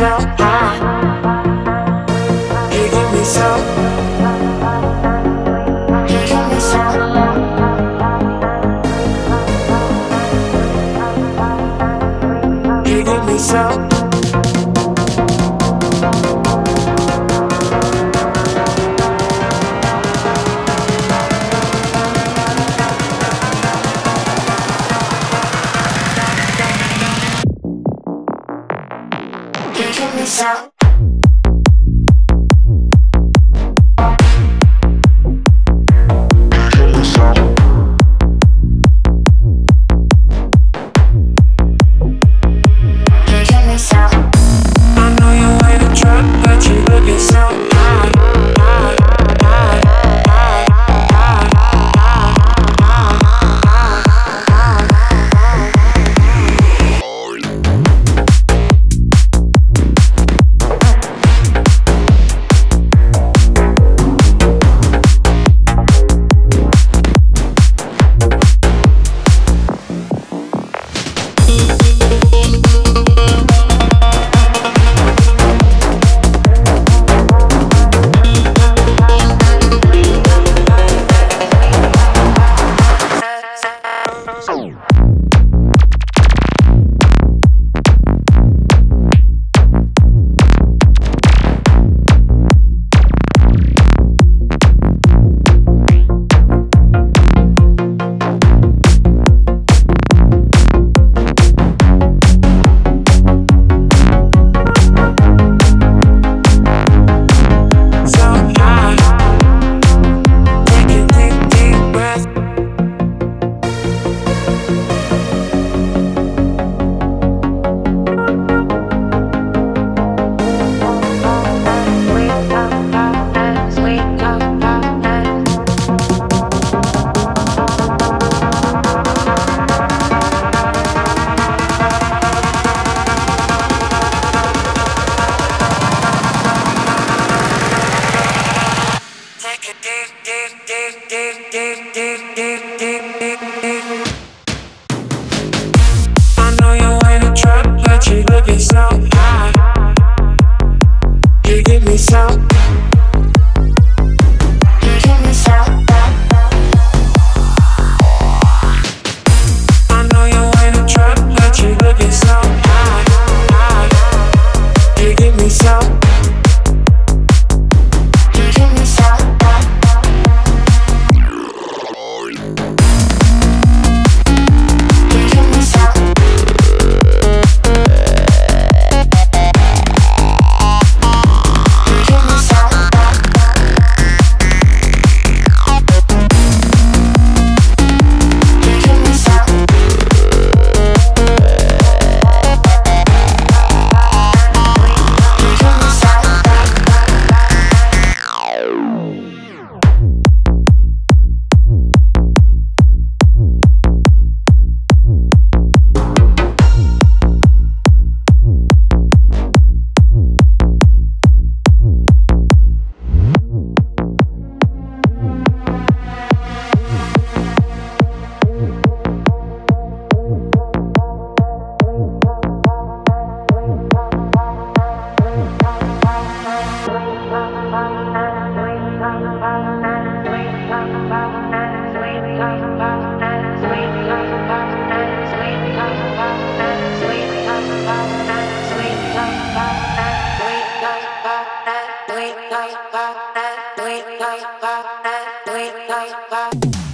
so high. Me so. Me so. Me so. check me out. I know you ain't a trap, but you looking so side.